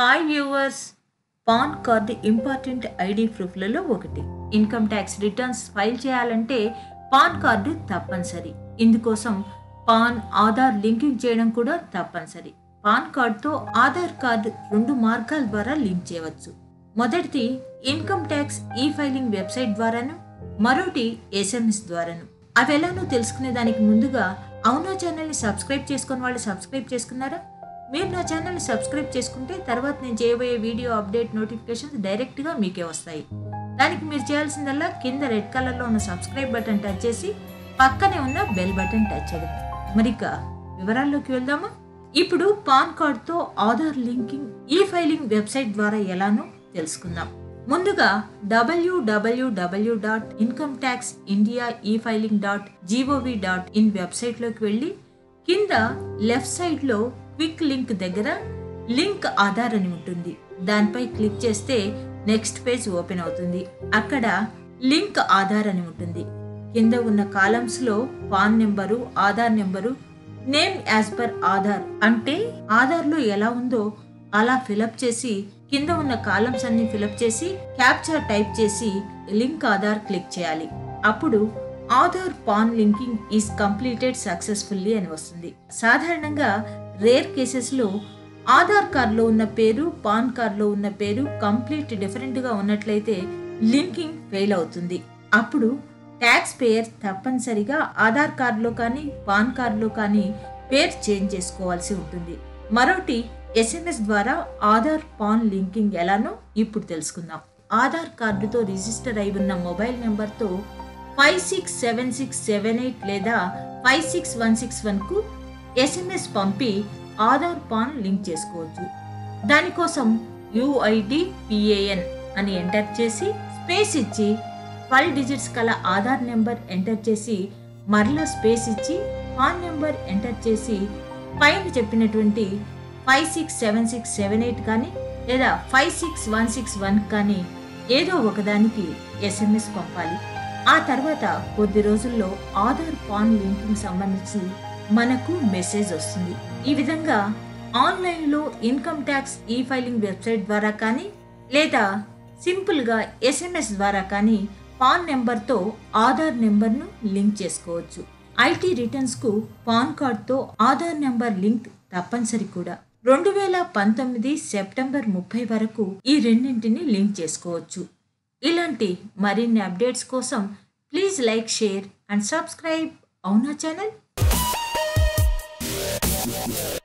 Hi viewers PAN card important ID ప్రూఫ్లలో ఒకటి. Income tax returns file చేయాలంటే PAN card తప్పనిసరి. ఇందుకోసం పాన్ ఆధార్ లింకింగ్ చేయడం కూడా తప్పనిసరి. పాన్ కార్డుతో ఆధార్ కార్డు రెండు మార్గాల ద్వారా లింక్ చేయవచ్చు. మొదటిది income tax e filing website ద్వారాను మరోటి ఎస్ఎంఎస్ ద్వారాను. అవి ఎలానో తెలుసుకునే దానికి ముందుగా అవునా ఛానల్ని సబ్స్క్రైబ్ చేసుకున్న వాళ్ళు సబ్స్క్రైబ్ చేసుకున్నారా? మీరు నా ఛానల్ని సబ్స్క్రైబ్ చేసుకుంటే తర్వాత నేను చేయబోయే వీడియో అప్డేట్ నోటిఫికేషన్స్ డైరెక్ట్గా మీకే వస్తాయి. దానికి మీరు చేయాల్సిందల్లా కింద రెడ్ కలర్లో ఉన్న సబ్స్క్రైబ్ బటన్ టచ్ చేసి పక్కనే ఉన్న బెల్ బటన్ టచ్ చేయడం. మరిక వివరాల్లోకి వెళ్దామా? ఇప్పుడు PAN కార్డ్తో Aadhaar linking e filing website ద్వారా ఎలానో తెలుసుకుందాం. ముందుగా W W W dot income tax India e filing dot G O V dot in వెబ్సైట్లోకి వెళ్ళి కింద లెఫ్ట్ సైడ్లో క్విక్ లింక్ దగ్గర లింక్ ఆధార్ అని ఉంటుంది. దానిపై క్లిక్ చేస్తే నెక్స్ట్ పేజ్ ఓపెన్ అవుతుంది. అక్కడ లింక్ ఆధార్ అని ఉంటుంది. కింద ఉన్న కాలమ్స్లో PAN number Aadhaar number name as per Aadhaar అంటే ఆధార్లో ఎలా ఉందో అలా ఫిలప్ చేసి కింద ఉన్న కాలమ్స్ అన్ని ఫిలప్ చేసి క్యాప్చర్ టైప్ చేసి లింక్ ఆధార్ క్లిక్ చేయాలి. అప్పుడు Aadhaar PAN linking is completed successfully అని వస్తుంది. సాధారణంగా రేర్ కేసెస్లో ఆధార్ కార్డులో ఉన్న పేరు పాన్ కార్డులో ఉన్న పేరు కంప్లీట్ డిఫరెంట్గా ఉన్నట్లయితే లింకింగ్ ఫెయిల్ అవుతుంది. అప్పుడు ట్యాక్స్ పేయర్ తప్పనిసరిగా ఆధార్ కార్డులో కానీ పాన్ కార్డులో కానీ పేరు చేంజ్ చేసుకోవాల్సి ఉంటుంది. మరోటి ఎస్ఎంఎస్ ద్వారా ఆధార్ పాన్ లింకింగ్ ఎలానో ఇప్పుడు తెలుసుకుందాం. ఆధార్ కార్డుతో రిజిస్టర్ అయి ఉన్న మొబైల్ నెంబర్తో five six seven six seven eight లేదా ఫైవ్ సిక్స్ వన్ సిక్స్ వన్కు ఎస్ఎంఎస్ పంపి ఆధార్ పాన్ లింక్ చేసుకోవచ్చు. దానికోసం యుఐడి పిఏఎన్ అని ఎంటర్ చేసి స్పేస్ ఇచ్చి ట్వెల్వ్ డిజిట్స్ కల ఆధార్ నెంబర్ ఎంటర్ చేసి మరలా స్పేస్ ఇచ్చి పాన్ నెంబర్ ఎంటర్ చేసి పైన చెప్పినటువంటి five six seven six seven eight కానీ లేదా five six one six one కానీ ఏదో ఒకదానికి ఎస్ఎంఎస్ పంపాలి. ఆ తర్వాత కొద్ది రోజుల్లో ఆధార్ పాన్ లింక్కి సంబంధించి మనకు మెసేజ్ వస్తుంది. ఈ విధంగా ఆన్లైన్లో income tax e filing website ద్వారా కానీ లేదా సింపుల్గా ఎస్ఎంఎస్ ద్వారా కానీ పాన్ నెంబర్తో ఆధార్ నెంబర్ను లింక్ చేసుకోవచ్చు. ఐటీ రిటర్న్స్కు పాన్ కార్డ్తో ఆధార్ నెంబర్ లింక్ తప్పనిసరి కూడా. రెండు వేల పంతొమ్మిది సెప్టెంబర్ ముప్పై వరకు ఈ రెండింటిని లింక్ చేసుకోవచ్చు. ఇలాంటి మరిన్ని అప్డేట్స్ కోసం please like share and subscribe. అవునా ఛానల్? Yeah.